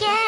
Yeah.